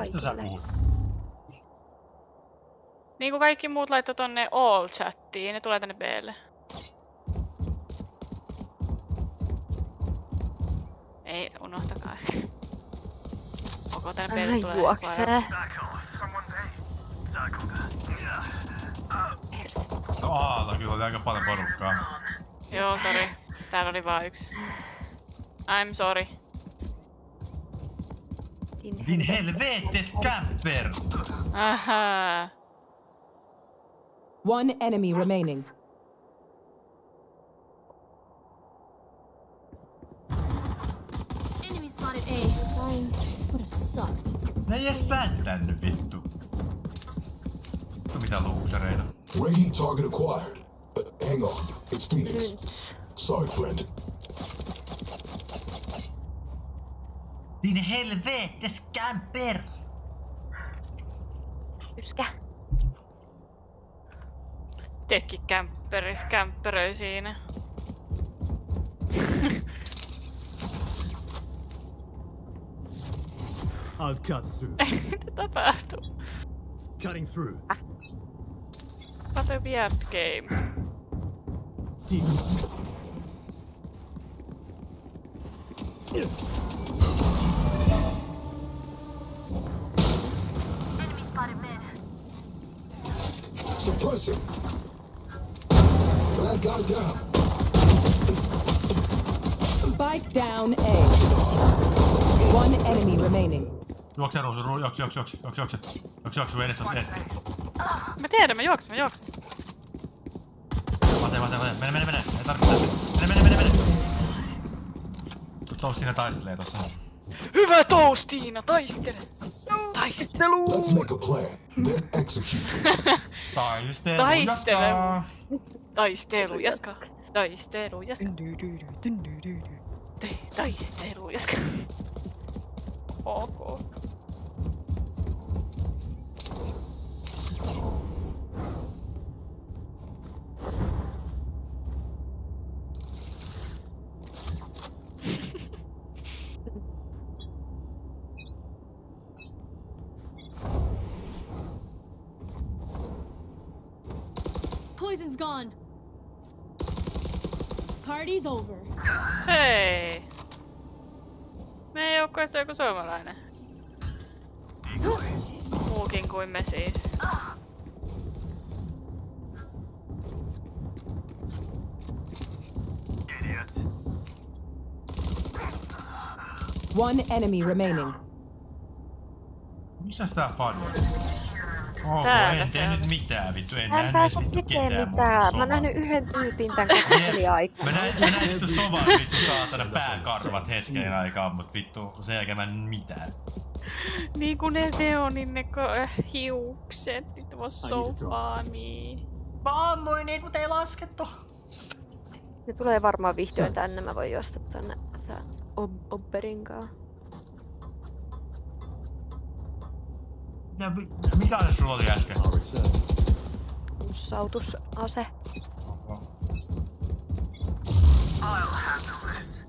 Mistä sä kaikille. puhut? Niin kuin kaikki muut laittoi tonne all chattiin, ne tulee tänne Blle. Ei, unohtakaa. Koko tänne Blle Ai tulee. juoksee. Back off. Someone's A. Circle that. Perse. No Aalta kyllä oli aika paljon porukkaa. Joo, sorry. Täällä oli vaan yksi. I'm sorry. Din Din helvetes camper! Aha. One enemy remaining. Enemy spotted A. Would have sucked. Ne ei edes päättänyt vittu. No mitä luuksereita. Radiant target acquired. Uh, hang on. It's Phoenix. Sorry, friend. Din helvetes camper! Yskä. Tekin kämppäris, kämppäröi siinä. I'll cut through. Mitä tapahtuu? Cutting through. What a weird game. Deep. Suppressing. Bad guy down. Spike down A. One enemy remaining. Juokse ruusu, ru, juokse, juokse, juokse, juokse, juokse, juokse, juokse, edessä on hetki. Mä tiedän, mä juoksen, mä juoksen. Vasen, vasen, vasen, mene, mene, mene, ei tarvitse. Mene, mene, mene, mene. Tous siinä taistelee tossa. Hyvä Toustiina, taistele! Taistelu! Let's make a plan. taistele, taistelu jäska, taistelu jäska. taistelu jäska. Ogo. Party's over. Hei! Meidän joukkueessa on joku suomalainen. Muukin kuin me siis. One enemy remaining. Missä tää fani? Oho, Täällä en se tee on. nyt mitään vittu, en Mä en nähnyt edes vittu ketään mitään. Mä oon nähnyt yhden tyypin tän koko pelin aikana. Mä näin, mä näin vittu sovan vittu saatana pääkarvat hetken aikaa, mut vittu sen jälkeen mä en mitään. Niin kuin ne Leonin ne äh, hiukset. It was so need to drop. funny. Mä ammuin niitä, mut ei laskettu. Ne tulee varmaan vihdoin tänne. Mä voin juosta tonne ob- Obberin. Ja, mi- mikä ase sulla oli äsken? I'll return. Sautusase. Oho. I'll handle this.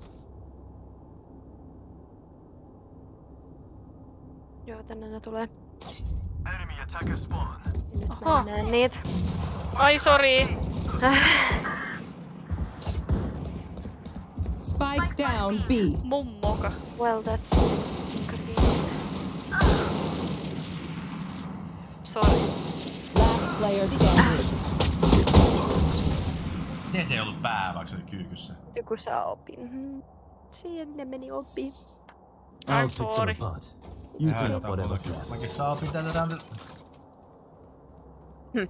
Joo, tänne ne tulee. Enemy attacker spawn. Ja nyt Oho. mä niitä. Ai sori. Spike down B. Mummoka. well, that's convenient. Sori. Last player. Miten se ei ollut pää, vaikka se oli kyykyssä? Joku saa opin. Mhm. Sinne meni opi. I'm sorry. You whatever's muutakin. left. Mäkin saapin tällä roundilla. Mm.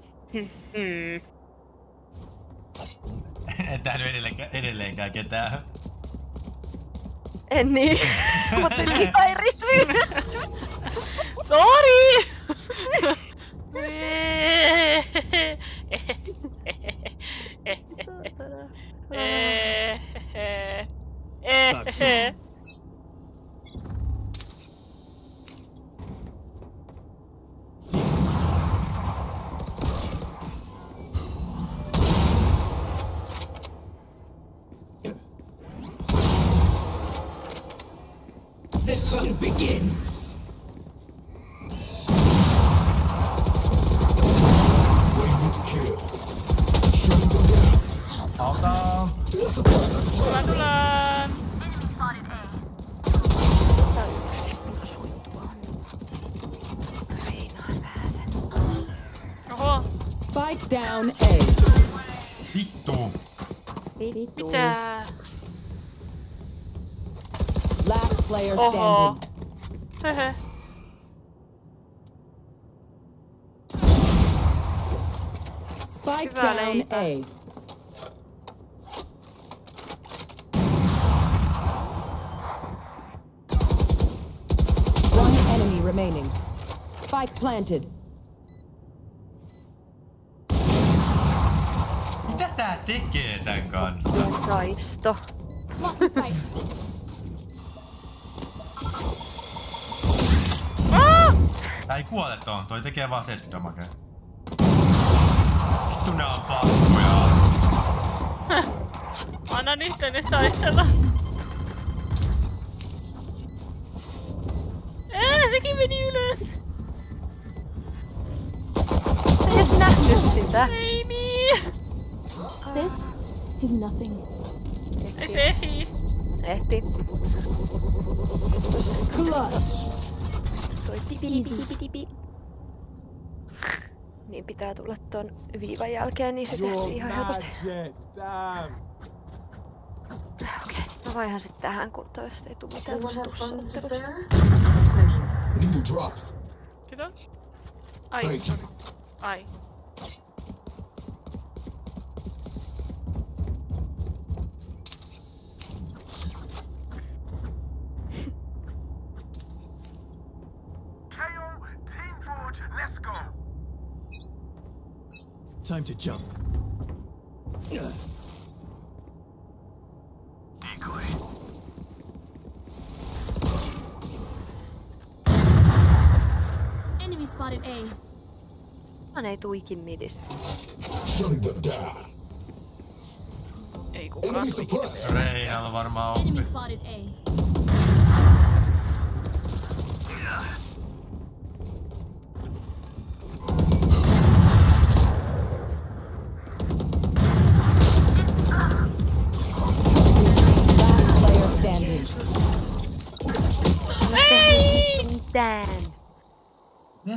En nähnyt edelleenkään, edelleenkään ketään. En niin. Mä otin ihan Eee. Eee. Sen. Oho, Spike down A. Vittu! Vittu. mitä? Last player Oho. standing. Höhö. Spike Hyvä down leipä. A. Spike planted. Mitä tää tekee tän kanssa? Taisto. Sight. Tää ei kuole tohon, toi tekee vaan 70 damakea. Vittu nää on pakkoja. Anna niitä nyt taistella. Ei niin. This is nothing. Ei se ehdi. Ehti. Clutch. Toi tipi tipi tipi tipi. Niin pitää tulla ton viivan jälkeen, niin se tehtiin ihan helposti. Okei, nyt mä vaihan sit tähän, kun toista ei tuu mitään tuosta tussauttelusta. Need a drop. Kiitos. Ai. Ai. Time to jump. Decoy. Enemy spotted A. Hän ei tuu ikin midistä. Shutting them down. Ei kukaan Enemy tuu suppressed. Reinalla varmaan Enemy spotted A.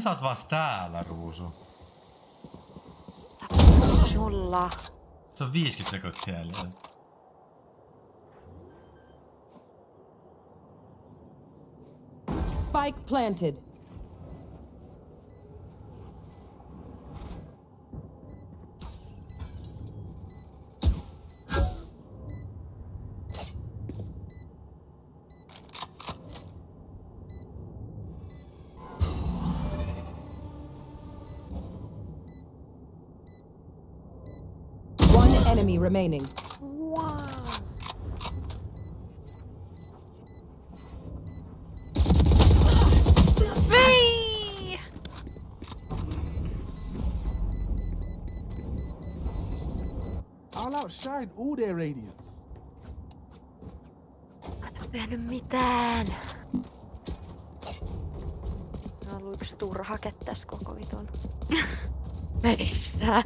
Miten sä oot vasta täällä, Ruusu? Nolla. Se on 50 sekuntia jäljellä. Spike planted. Enemy remaining. Wow. Vei! I'll outshine all their radiance. Mä en oo tehnyt mitään. On ollut yksi turhake tässä koko vitun pelissä.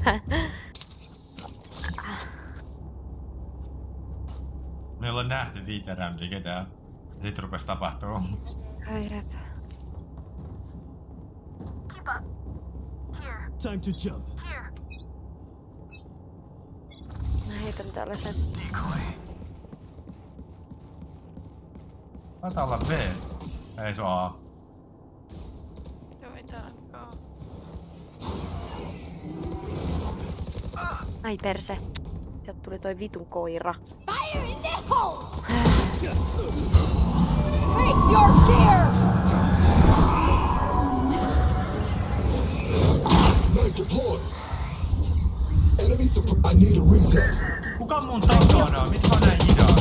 Roundia ketään. Sit rupes tapahtuu. Ai jep. Keep up. Here. Time to jump. Here. Mä heitän tällaisen Decoy. Taitaa olla B. Ei se A. Joo, ei tää. Ai perse. Sieltä tuli toi vitun koira. Face your fear! Knife deployed. Enemy suppr- I need a reset. Kuka mun takana? Miksi mä oon näin hidas?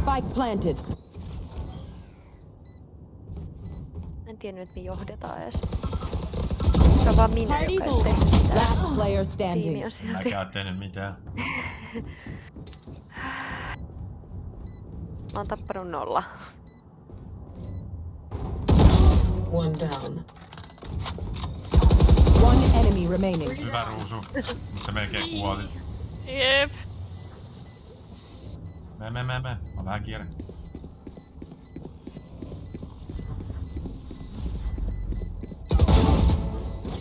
Spike planted. En tiennyt, että me johdetaan edes. Se on vaan minä, Party's joka ei over. tehnyt mitään. Last player Tiimi standing. on silti. Mäkään oo tehnyt mitään. Mä oon tappanut nolla. One down. One enemy remaining. Hyvä ruusu. Mutta melkein kuolit. Jep. Me, me, me, me. On vähän kiire.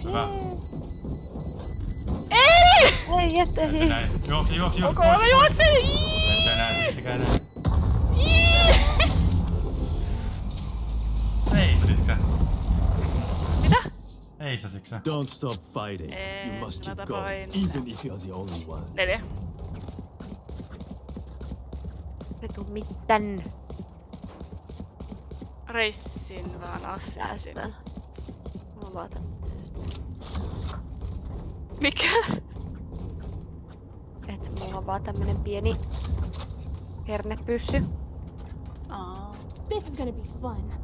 Hyvä. Ei! Ei, Jätä ei. Juoksi, juoksi, juoksi. Koko ajan pois, juoksen! pois. Et sä näe siitäkään näin. Ei sä siksä. Mitä? Ei sä siksä. Don't stop fighting. Eh, you must keep going, even if you're the only one. Neljä. Ei tuu mitään. Reissin vaan assistin. Mä vaatan. Mikä? Et mulla on vaan tämmönen pieni hernepyssy. Aa. This is gonna be fun.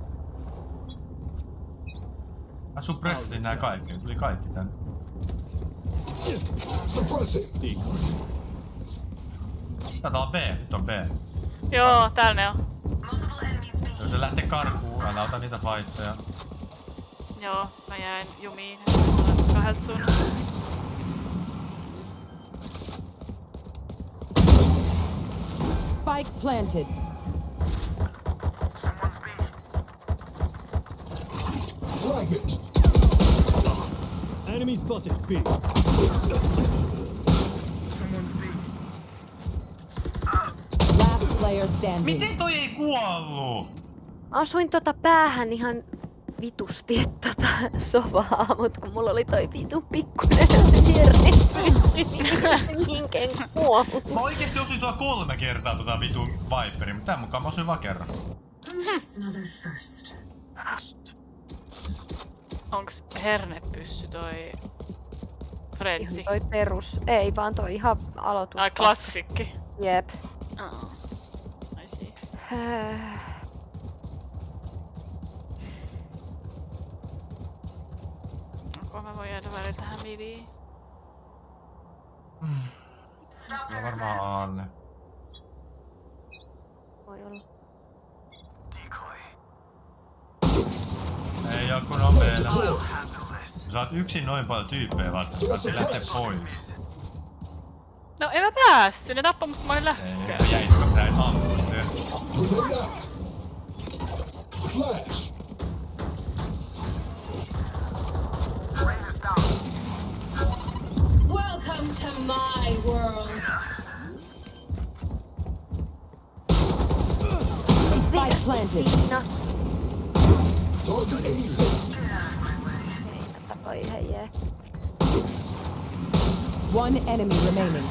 Mä suppressasin nää kaikki. Tuli kaikki tän. Suppressing. Decoy. Tää on B. Nyt on B. Joo, täällä ne on. Jos se lähtee karkuun, älä ota niitä fightteja. Joo, mä jäin jumiin kahdelta suunnalta. Spike planted. Enemy spotted. B. Someone's B. Last player standing. Miten toi ei kuollu? Asuin tota päähän ihan vitusti tota sovaa, mut kun mulla oli toi vitun pikkunen niin minkään kuollut. Mä oikeesti osuin tuo kolme kertaa tota vitun Viperin, mutta tän mukaan mä osuin vaan kerran. Onks hernepyssy toi Ihan Frenzi? toi perus, ei vaan toi ihan aloitus. Ai klassikki. Jep. Aa. I see. Onko mä voin jäädä välillä tähän midiin? Mä varmaan alle. Voi olla. Ei. Handle this. Sä oot yksin noin paljon tyyppejä vastaan, kannattaa lähteä pois. No en mä päässyt, ne tappoi mut kun mä olin Ei, lähdössä. sä jäit, kun sä et. Flash. Is down. Welcome to my world. Spike planted. Siinä. Target 86. Ei, mä tapoin yhden jää. One enemy remaining.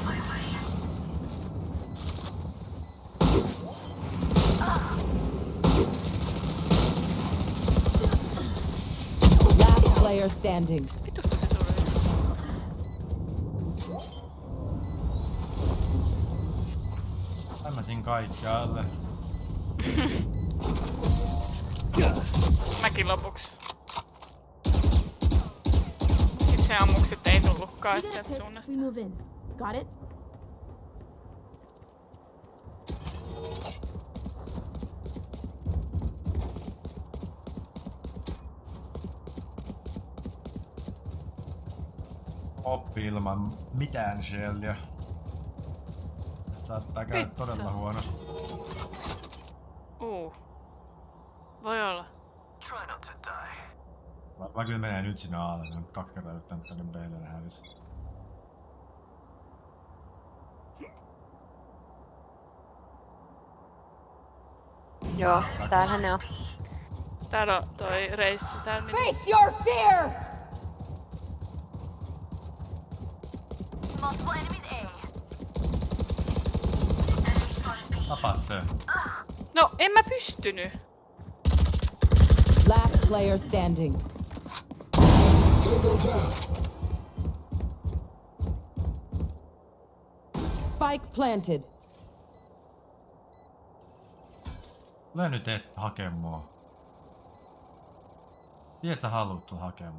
Last player standing. Vitusta se tuli. Tämmösin kaikkialle. Mäkin lopuksi. Sit se ammukset ei tullutkaan sieltä suunnasta. We move in. Got it? Oppi ilman mitään shellia. Saattaa käydä Pizza. todella huonosti. Uu. Voi olla. Mä, mä kyllä menen nyt sinne alle, mä oon kaksi kertaa yrittänyt tänne B:lle hävisi. Joo, täällähän ne on. Täällä on toi reissi täällä meni. Face your fear! Multiple enemies A. Tapas se. No, en mä pystynyt. Last player standing. Spike planted. Tule nyt et hakee mua. Tiedät sä haluut tulla hakee.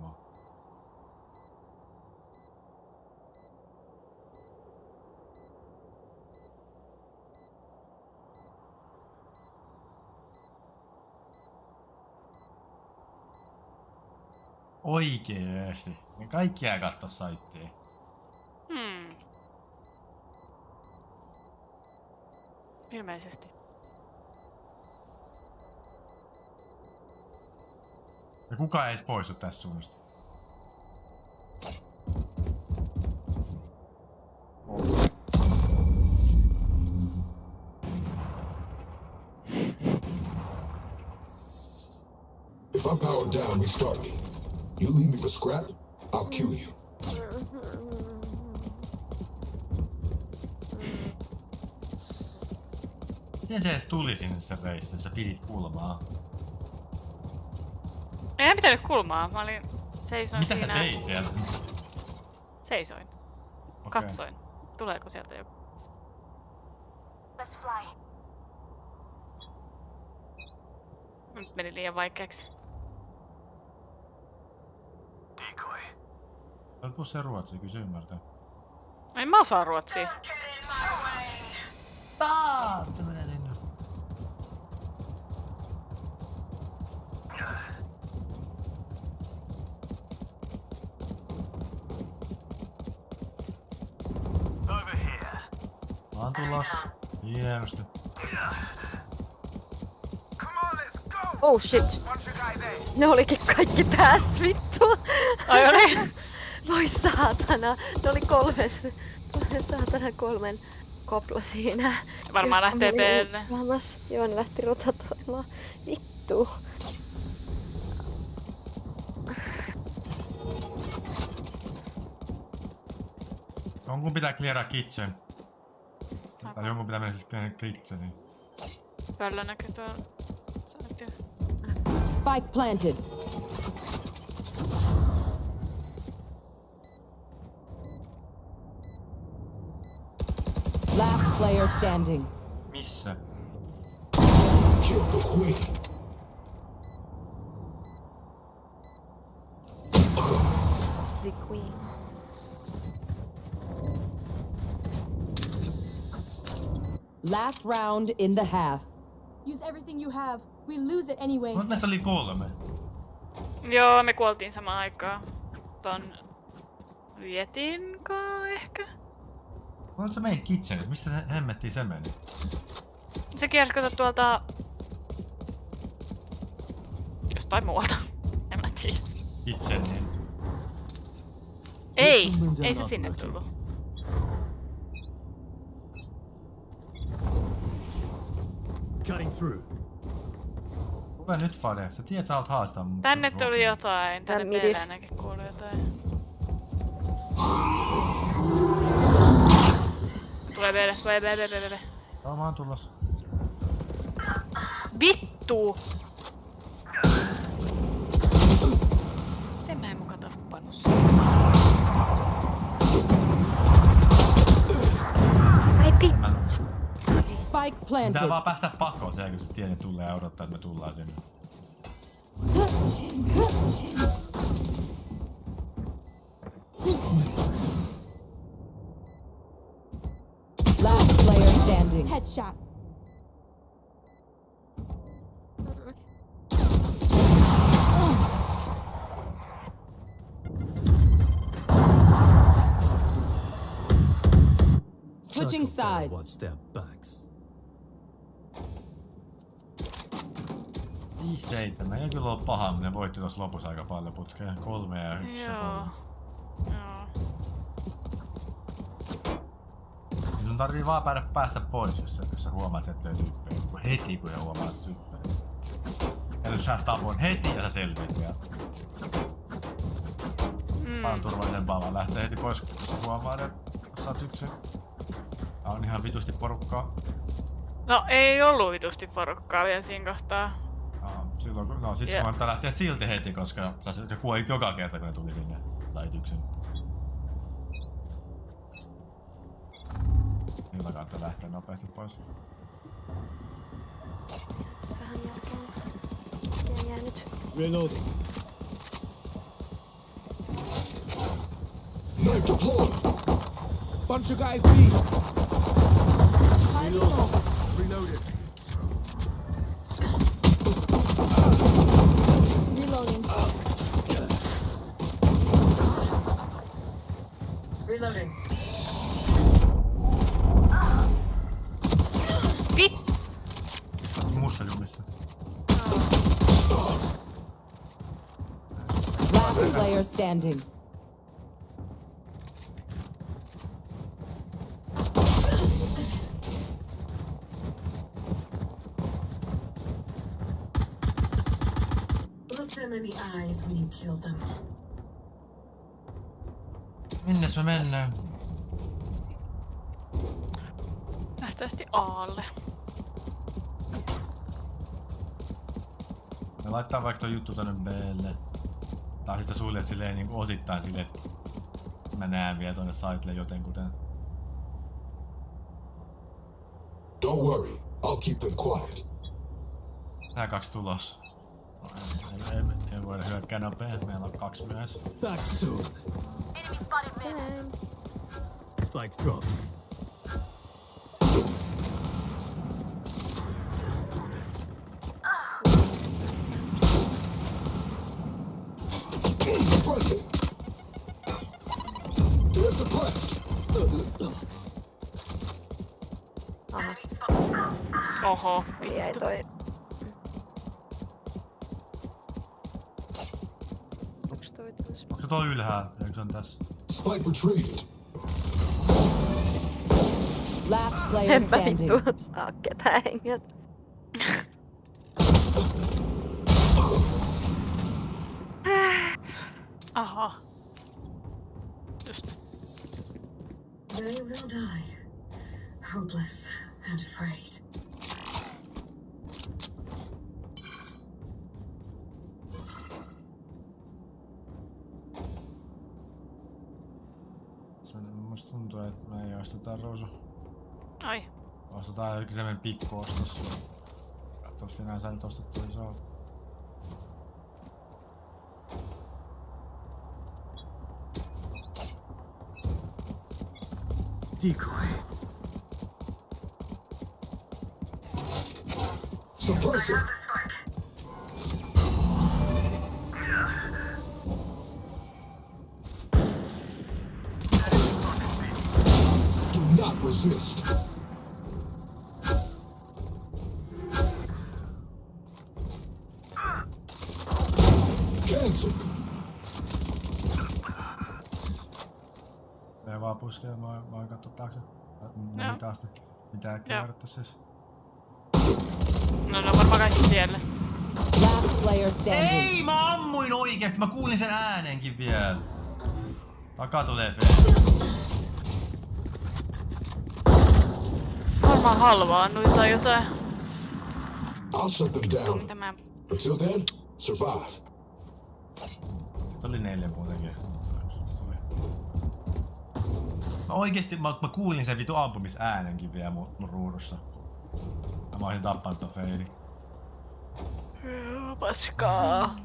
Oikeesti. Ne kaikki jää katto saittiin. Hmm. Ilmeisesti. Ja kukaan ei edes poistu tästä suunnasta. If I'm powered down, restart me. You leave me for scrap, I'll kill you. Miten se edes tuli sinne se reissu, sä pidit kulmaa? Ei pitänyt kulmaa. Mä olin seisoin Mitä sä siinä. teit siellä? Seisoin. Okei. Katsoin. Tuleeko sieltä joku? Let's fly. Nyt meni liian vaikeaksi. Sä puhuu se ruotsia, kysy ymmärtää. En mä osaa ruotsia. Taas! Se menee sinne. Over here. Mä oon tulos. Hienosti. Come on, let's go! Oh shit. Ne olikin kaikki tässä vittu. Ai oli? Voi saatana. Ne oli kolme, kolme saatana kolmen kopla siinä. Varmaan Josta lähtee. Lammas. Joo, ne lähti rotatoimaan. Vittu. Jonkun pitää clearaa kitchen. Tai jonkun pitää mennä siis clearaa kitcheniin. Pöllö näkyy tuolla. Spike planted. Player standing. Missä? Kill the queen. The Queen. Last round in the half. Use everything you have. We lose it anyway. Mut meistä oli kolme. Joo, me kuoltiin samaan aikaan. Ton Vietinkaa ehkä? Oletko se meidän kitchenit? Mistä se hemmettiin se meni? Se kiersi kato tuolta... Jostain muualta. En mä tiedä. Kitcheniin. Ei! Ei se sinne tullut. Cutting through. Tule nyt Fade, sä tiedät sä oot haastaa mut. Tänne tuli jotain. Tänne meillä ainakin kuului jotain. Tulee meille, tulee meille, meille, meille. Joo, mä oon tulos. Vittu! Miten mä en muka tappanut sitä? Ai pi... Mä Spike Pitää planted. vaan päästä pakoon sen, kun se että tulee ja odottaa, että me tullaan sinne. Player. Headshot. Switching sides. Watch their backs. 5-7. Ei kyllä ollut paha, mutta ne voitti tuossa lopussa aika paljon putkeen. Kolme ja yksi ja Joo. kolme. Joo. Tarvii vaan päästä, päästä pois, jos sä, jos sä huomaat, että ei tyyppejä. Kun Heti kun sä huomaat tyyppejä. Ja nyt sä tapoin heti ja sä selviät vielä. Mm. Vaan turvallisempaa vaan lähtee heti pois, kun sä huomaat, että sä oot yksin. Tää on ihan vitusti porukkaa. No ei ollut vitusti porukkaa vielä siinä kohtaa. Aa, silloin no sit yeah. kannattaa lähteä silti heti, koska sä, sä kuolit joka kerta kun ne tuli sinne. Sait yksin. Silloin kannattaa lähteä nopeasti pois. Vähän jälkeen. Jälkeen jäänyt. Reloading. Knife deployed. Bunch of guys B. Reloaded. Reloading. Vittu! Player standing. Look them in the eyes when you kill them. Minnes me mennään? Nähtävästi Aalle. Me laittaa vaikka tuo juttu tonne Blle. Tai siis sä suljet silleen niin osittain silleen, että mä näen vielä tonne saitelle jotenkuten. Don't worry, I'll keep them quiet. Nää kaksi tulos. Ei, ei, ei voida hyökkää nopea, meillä on kaksi myös. Back soon. Enemy spotted mid. Spike dropped. Oho, jäi toi... Onks toi tuossa? Onko se tuo ylhäällä? Eikö se on tässä? Spike retrieved. Last player En mä standing. vittu saa ketään hengät. aha. Just. They will die, hopeless and afraid. Se on- Musta tuntuu, että me ei osteta ruusu. Ai. Ostetaan jokin semmonen pikkuostos. Katsotaan, sinä sä nyt ostettu isoa. Decoy. Suppressing. Resist. Cancel. Me vaan puskee, mä oon, mä oon katso taakse. Hitaasti. Mitä verrattais siis? No ne on varmaan kaikki siellä. Last player standing. Ei, mä ammuin oikeesti, mä kuulin sen äänenkin vielä. Takaa tulee Fee. Varmaan halvaannui tai jotain. I'll shut them down. Tuntemään. Until then, survive. Nyt oli neljä muutenkin. Mä oikeesti, mä, mä kuulin sen vitu ampumisäänenkin vielä mun, mun ruudussa. Ja mä olisin tappanut ton feili. Paskaa.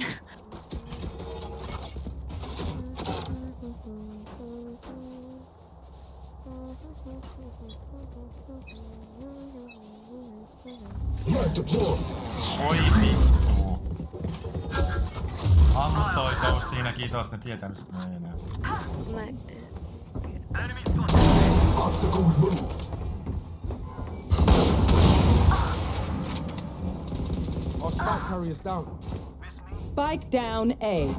Oi vittu. Ammu toi Toastina, kiitos, ne tietää nyt ei enää. Mä... Obstacle removed. Carrier's down. Spike down A.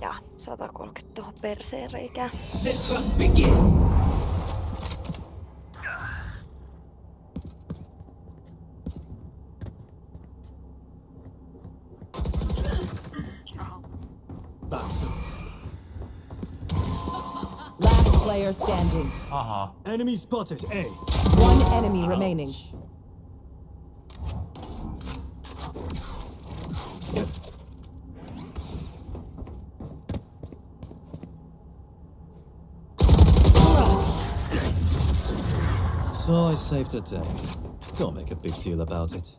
Ja 130 tuohon perseen reikään. Aha. Back soon. Last player standing. Aha. Enemy spotted. A. One enemy remaining. So I saved a day. Don't make a big deal about it.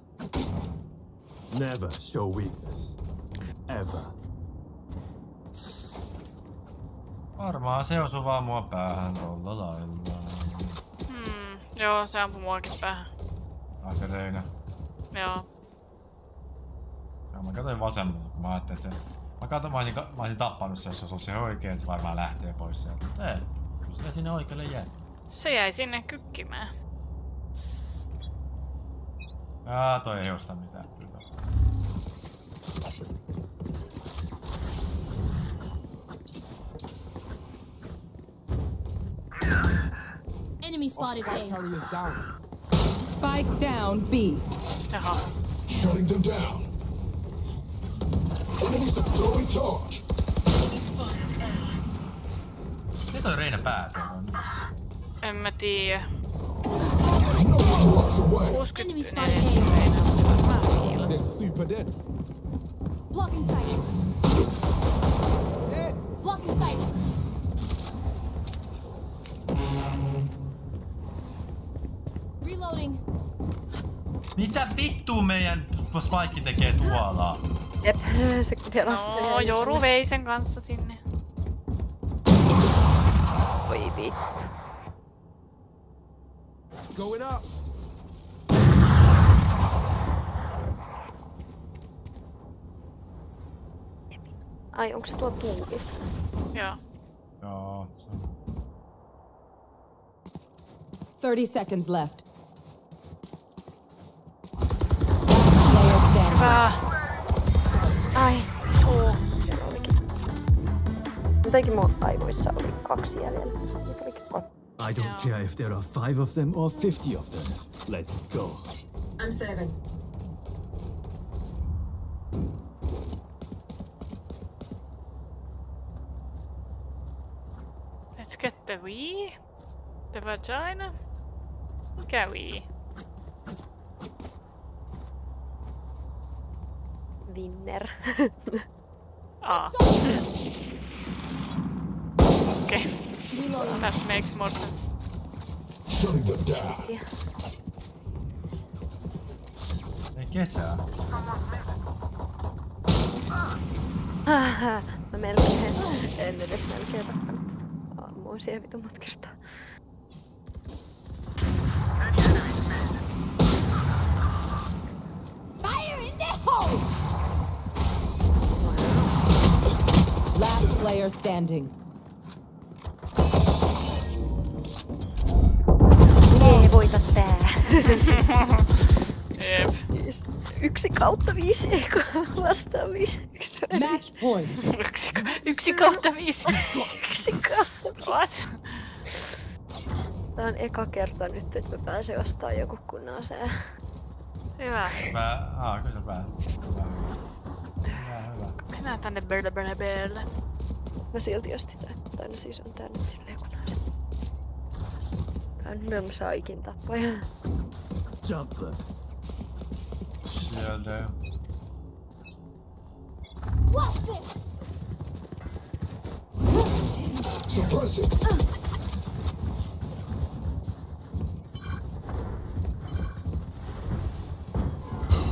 Never show weakness. Ever. Varmaan se osui vaan mua päähän tolla lailla. Hmm, joo, se ampui muakin päähän. Ai se Reina. Joo. Ja mä katsoin vasemmalta, kun mä ajattelin, että se... Mä katsoin, mä olisin, mä olisin tappanut se, jos se olisi se oikein, se varmaan lähtee pois sieltä. Mutta ei. Kyllä se sinne oikealle jää. Se jäi sinne kykkimään. Jaa, toi ei osta mitään. Kyllä. Enemy spotted Spike A. Spike down B. Jaha. Shutting them down. Enemy throwing charge. Miten toi Reina pääsee? En mä tiedä. No one walks away. 64 reinaa, mutta se varmaan sight. Dead. Blocking sight. Reloading. Mitä vittua meidän Spike tekee tuolla? Jep, se pelastaa. No, Joru vei sen kanssa sinne. Voi vittu. Going up. Ai, onko se tuo tuulis? Joo. Joo, se on. 30 seconds left. Player standing. Hyvä. Ai, Oo. siellä olikin. Jotenkin mun aivoissa oli kaksi jäljellä. Niitä olikin kolme. I don't care if there are five of them or fifty of them. Let's go. I'm seven. Let's get the Wii. The vagina. Mikä Wii? Winner. Ah. Okay. Reloading. Uh, that makes more sense. Shutting them down. Ei ketään. Mä melkein, en edes melkein tappanut sitä. Ammuin siihen vitun monta kertaa. Fire in the hole! Last player standing. Voita tää. Jep. Yksi kautta viisi, eikö vastaan viisi? Yksi, Match point. Yksi, yksi kautta viisi. yksi kautta viisi. What? Tää on eka kerta nyt, että mä pääsen vastaan joku kunnon aseen. Hyvä. Hyvä. Ah, kyllä hyvä. Hyvä, hyvä. hyvä. Mennään tänne börle börle börle. Mä silti ostin tän. Tai no siis on tää nyt silleen kunnossa. Tää on Nömsaikin tappaja. Jumper. Sieltä. Watch this! Suppress it.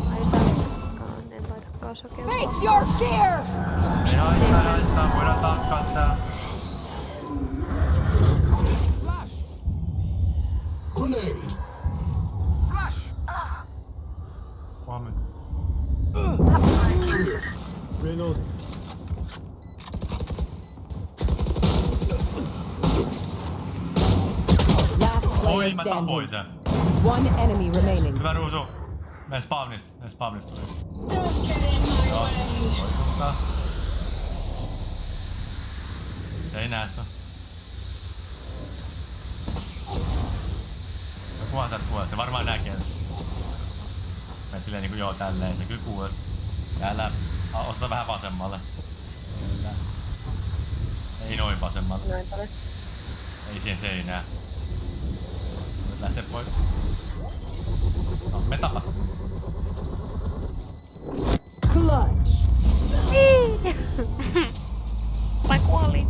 Laitakaan, en laitakaan sokeutta. Face your fear! Ei haittaa, ei haittaa. Voidaan tankkaa tää. Flash. Grenade. Huomi. Last player Oi, mä tapoin standing. sen. One enemy remaining. Spawnista. Don't get in my Joo. way! Poistuntaa. Ei näe sua. No kuhan sä kuule, se varmaan näkee. Mene silleen niinku joo tälleen, se kyllä kuulee. Täällä, a- osata vähän vasemmalle. Kyllä. Ei noin vasemmalle. Noin paljon. Ei siihen seinään. Nyt lähtee pois. No, me tapas. Clutch. Mä kuolin.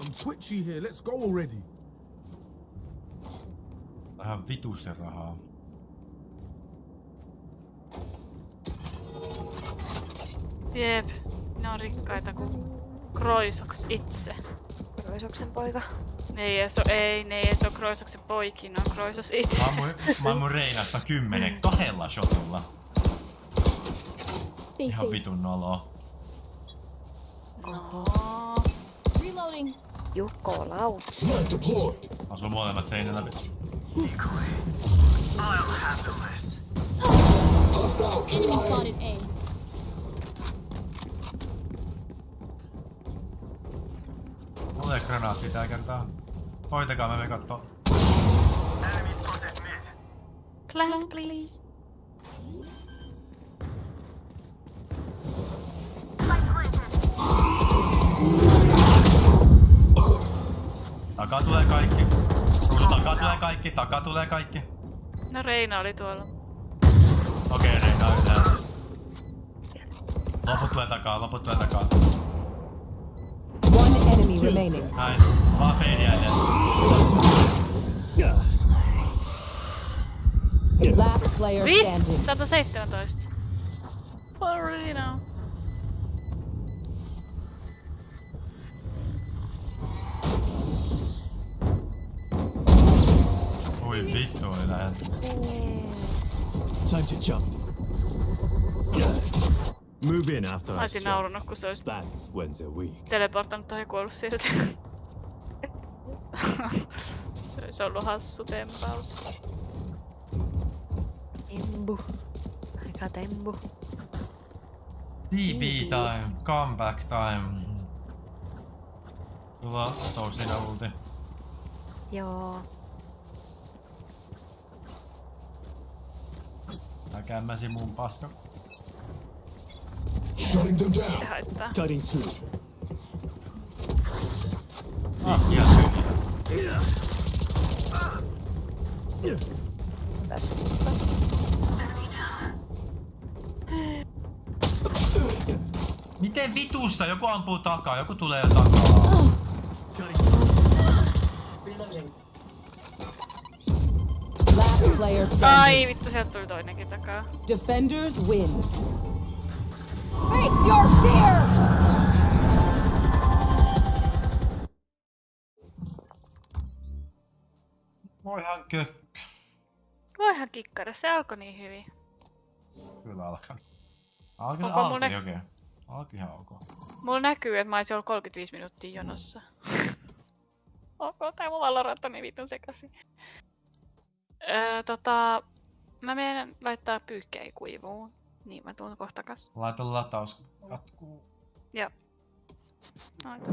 I'm twitchy here. Let's go already. Vähän vitusti rahaa. Jep. Ne on rikkaita kuin Kroisoks itse. Roisoksen poika. Ne ei edes oo, ei, ne ei edes oo Kroisoksen poikia, ne on Kroisos itse. Mä ammuin, mä ammuin Reinasta kymmenen kahdella shotilla. Stay Ihan vitun noloa. Oho. Reloading. Jukko Lauts. Flag deployed. Asuu molemmat seinän läpi. I'll handle this. Enemy spotted A. Tulee granaatti tää kertaa. Hoitakaa me, me kattoo. Clank, please. Takaa tulee kaikki. Takaa tulee kaikki, takaa tulee kaikki. No Reina oli tuolla. Okei, Reina on ylhäällä. Loput tulee takaa, loput tulee takaa. One enemy remaining. Nice. Vaan feidi jäljellä. Last player standing. 117. For Reina. Oi vittu, oli lähellä. Time to jump. Move in after olisin naurannut, kun se olisi That's when they're weak. teleportannut tuohon kuollut silti. se olisi ollut hassu tempaus. Tembu. Aika tembu. BB time, comeback time. Sulla on siinä ulti. Joo. Mä kämmäsin mun paska. Shutting them down. Se haittaa. Cutting through. Taas ihan tyhjä. Tässä. Miten vitussa? Joku ampuu takaa, joku tulee takaa. Last player Ai vittu, sieltä tuli toinenkin takaa. Defenders win. Face your fear! Voihan kökkö. Voihan kikkara, se alkoi niin hyvin. Kyllä alkaa. Alkoi Onko mun alkoi ne- oikein. Alkoi ihan ok. Mulla näkyy, että mä olisin ollut 35 minuuttia jonossa. Onko tää mun Valorant on niin vitun sekaisin. Öö, tota, mä menen laittaa pyyhkeä kuivuun. Niin mä tuun kohta kas. Laita lataus jatkuu. Joo. Laita.